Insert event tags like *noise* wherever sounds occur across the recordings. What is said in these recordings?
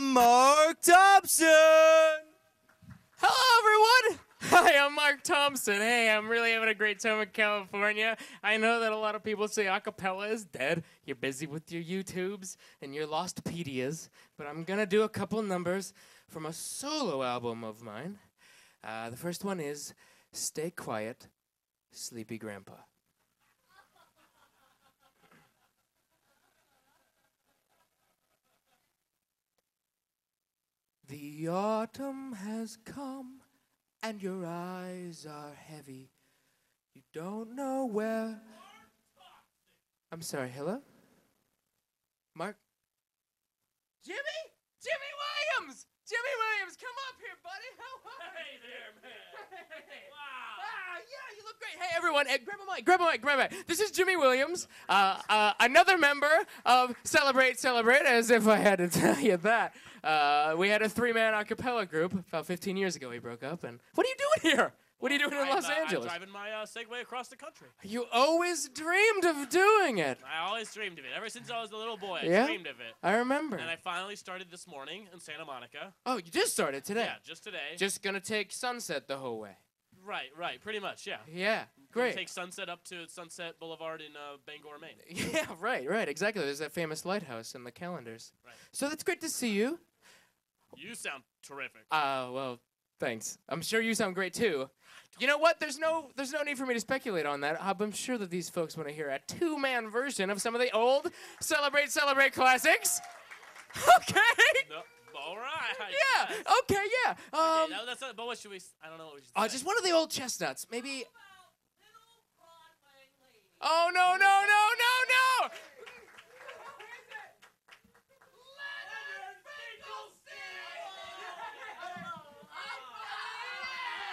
Mark Thompson. Hello, everyone. Hi, I'm Mark Thompson. Hey, I'm really having a great time in California. I know that a lot of people say acapella is dead. You're busy with your YouTubes and your Lostpedias, but I'm gonna do a couple numbers from a solo album of mine. Uh, the first one is "Stay Quiet, Sleepy Grandpa." The autumn has come and your eyes are heavy. You don't know where. I'm sorry, hello? Mark? Jimmy? Jimmy Williams! Jimmy Williams, come up here, buddy. How are Hey there, man. *laughs* wow. Ah, you look great. Hey, everyone, eh, grab a mic, grab a mic, grab a mic. This is Jimmy Williams, uh, uh, another member of Celebrate, Celebrate, as if I had to *laughs* tell you that. Uh, we had a three-man a cappella group about 15 years ago. We broke up, and what are you doing here? What are you doing in I'm, Los uh, Angeles? I'm driving my uh, Segway across the country. You always dreamed of doing it. I always dreamed of it. Ever since I was a little boy, I Yeah? dreamed of it. I remember. And I finally started this morning in Santa Monica. oh, you just started today. Yeah, just today. Just gonna take Sunset the whole way. Right, right, pretty much, yeah. Yeah, great. Take Sunset up to Sunset Boulevard in uh, Bangor, Maine. *laughs* Yeah, right, right, exactly. There's that famous lighthouse in the calendars. Right. So that's great to see you. You sound terrific. Uh, well, thanks. I'm sure you sound great too. You know what? There's no, there's no need for me to speculate on that. Uh, I'm sure that these folks want to hear a two-man version of some of the old Celebrate, Celebrate classics. *laughs* Okay. No, all right. Yeah. yes. Okay. Yeah. Um. Okay, no, that's not, but what should we? s- I don't know what we should Uh, say. just one of the old chestnuts. Maybe. Oh no no no no no!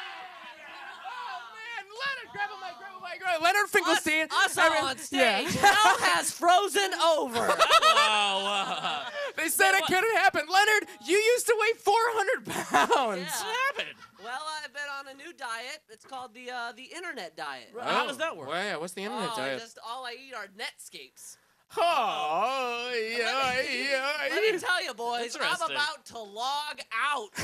Oh man, Leonard, grab a grab a grab a Leonard Finkelstein. Us I mean, on yeah. stage *laughs* now has frozen over. *laughs* Whoa, whoa. They said it couldn't happen. Leonard, you used to weigh 400 pounds. Yeah. What happened? well, I've been on a new diet. It's called the uh, the internet diet. Right. How does that work? Well, yeah, what's the internet oh, diet? just all I eat are Netscapes. Oh, *laughs* yeah, yeah, Let me tell you, boys, I'm about to log out. *laughs*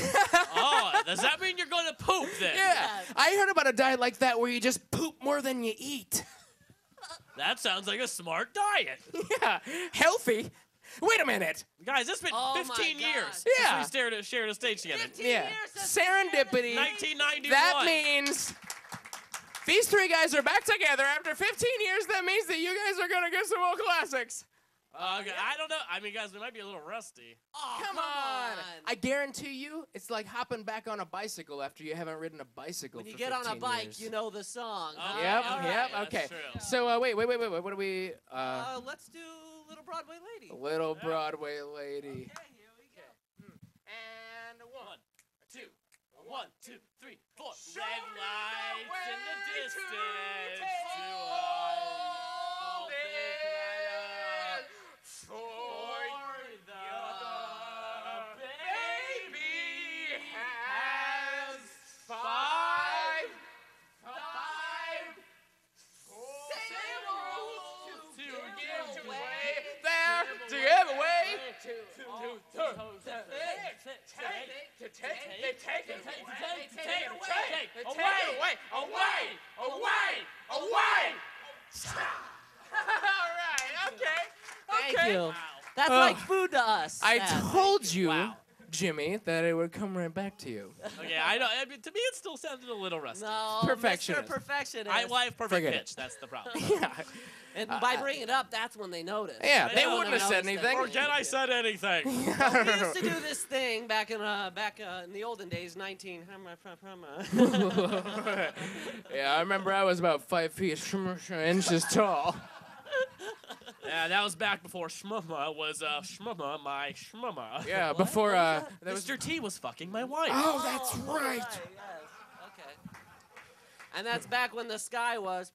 oh, does that mean you're going to poop then? Yeah, Yes. I heard about a diet like that where you just poop more than you eat. That sounds like a smart diet. *laughs* yeah, healthy. Wait a minute. Guys, it's been Oh 15 God. years since Yeah. we shared a, shared a stage together. 15 Yeah, years serendipity. 1991. That means these three guys are back together after 15 years. That means that you guys are gonna get some old classics. Uh, okay, I don't know. I mean, guys, we might be a little rusty. Oh, Come on. I guarantee you, it's like hopping back on a bicycle after you haven't ridden a bicycle. when you get on a bike, years. you know the song. Oh, huh? Yep, all right, yep, that's okay. true. So uh, wait, wait, wait, wait, wait. What do we? Uh, Uh, let's do Little Broadway Lady. A little yeah. Broadway lady. Okay, here we go. Hmm. And One, two, one, two, three, four. Show Red me the lights in the way to distance. To, to, to, to take, they take it away. They take it away. They take it away. Away, away, away. All right, okay. Thank you. That's Oh. like food to us. I Yeah. told you, Wow. Jimmy, that it would come right back to you. Okay, I know. I mean, to me, it still sounded a little rusty. No, Perfectionist. Mr. Perfectionist. I, well, I have perfect Forget it. pitch. That's the problem. *laughs* yeah, and by bringing it up, that's when they notice. yeah. They Yeah. wouldn't have said anything. Forget I said anything. *laughs* we used to do this thing back in uh, back uh, in the olden days, 19. *laughs* yeah, I remember I was about five feet inches tall. Yeah, that was back before Shmumma was uh, Shmumma, my Shmumma. Yeah, before uh, that was. Mr. T was fucking my wife. Oh, that's right. Yes. Okay. And that's back when the sky was.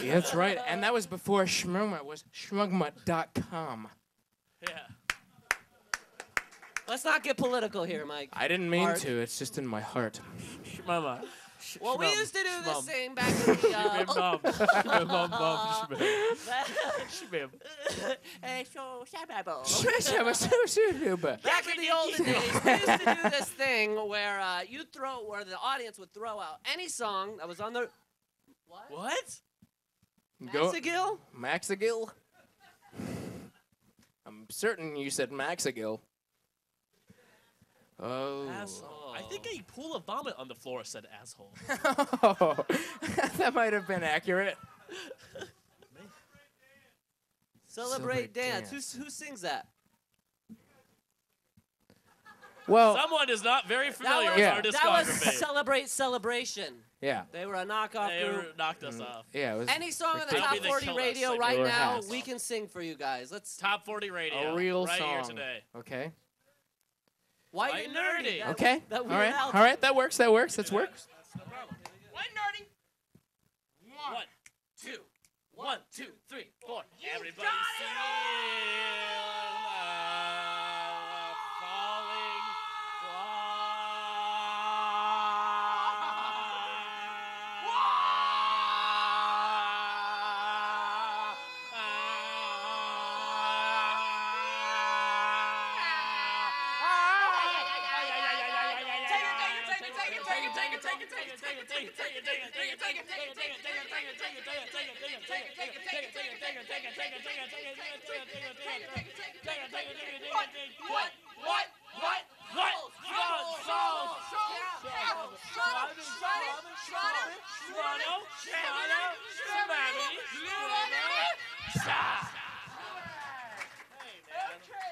Yeah, that's right, and that was before Schmugma was schmugma.com. Yeah. Let's not get political here, Mike. I didn't mean Mark. to. It's just in my heart. Shmumma. Well, we used to do this shmum. thing back in the. Shmim, Uh, bum. Shmim, bum, bum, shmim. Shmim. *laughs* Hey, so, shababo. *laughs* Shabba-shabba-shabba-shabba. *laughs* Back in the olden days, we used to do this thing where uh, you throw, where the audience would throw out any song that was on the. What? What? Go- Maxagill? Maxagill? I'm certain you said Maxagill. Oh. Asshole. I think a pool of vomit on the floor said asshole. *laughs* Oh, *laughs* that might have been accurate. Celebrate Celebrate dance. dance. Who, who sings that? Well, Someone is not very That familiar was, with Yeah. our that was. Celebrate Celebration. yeah. They were a knockoff They group. were- knocked us mm. off. Yeah, it was Any song on the top 40 kill us, radio like right now, we can sing for you guys. Let's. Top 40 radio. a real right song. here today. Okay. White, White and nerdy. nerdy. Okay. That All Weird right. Al All right. That works. That works. That works. That's no problem. White nerdy. One, two, one, two, three, four. Everybody got it sing.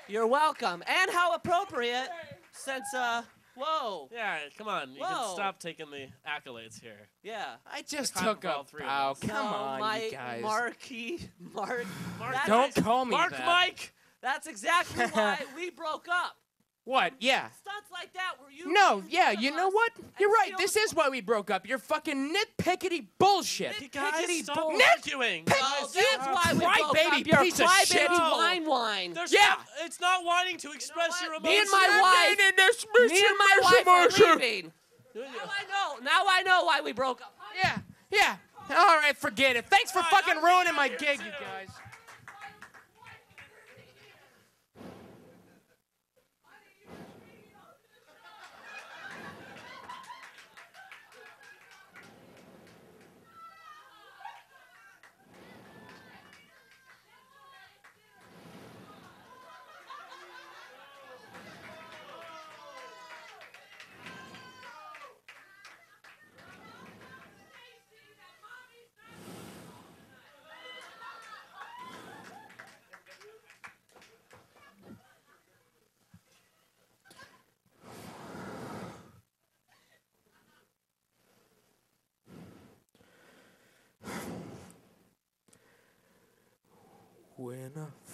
You're welcome. And how appropriate since, uh, whoa. Yeah, come on. You Whoa. can stop taking the accolades here. Yeah. I just Time took for all three of Oh, come No, on, my you guys. Marky, Mark. Mark, That's- Don't call me Mark that. Mike. That's exactly *laughs* why we broke up. What? Yeah. Stunts like that where you. No, yeah, you know what? You're right. This is why we broke up. You're fucking nitpickety bullshit. You guys, Pickety stop bull- arguing. Well, that's why we broke up. You're piece of crybaby shit. wine wine. There's Yeah. not- it's not whining to express your Me emotions. and my wife- Me and my wife are leaving. Now I know. Now I know why we broke up. Yeah, yeah. All right, forget it. Thanks for fucking ruining my gig, you guys.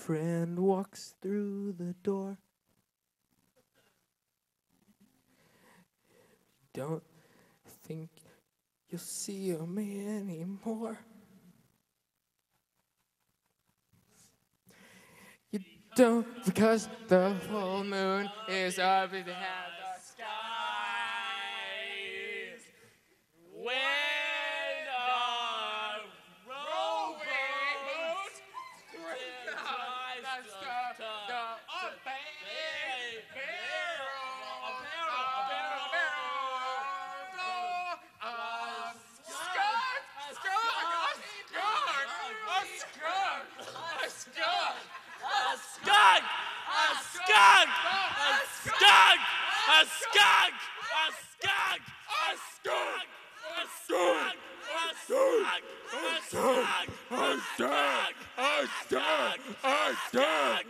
Friend walks through the door, don't think you'll see him anymore. You don't because the full moon is up A skunk, a skunk, a skunk, a skunk, a skunk, a a a skunk, a skunk, a skunk, a skunk. I,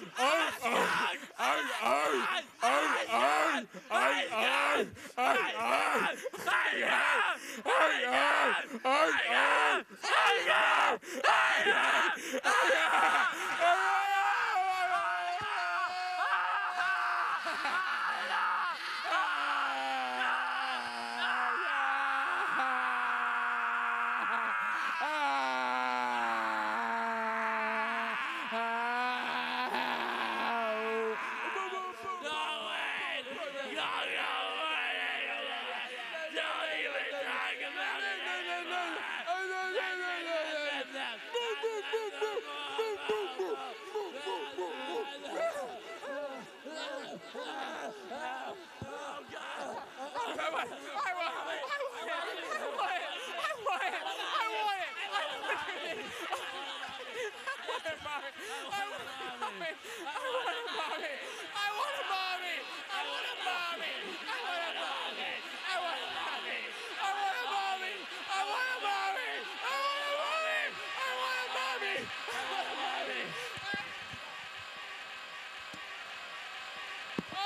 I want a mommy. I want a mommy. I want a mommy. I want a mommy. I want a mommy. I want a mommy. I want a mommy. I want a mommy. I want a mommy. I want a mommy. I want a mommy.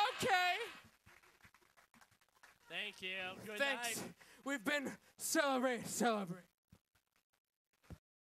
Okay. Thank you. Good Thanks. night. We've been celebrate, celebrate.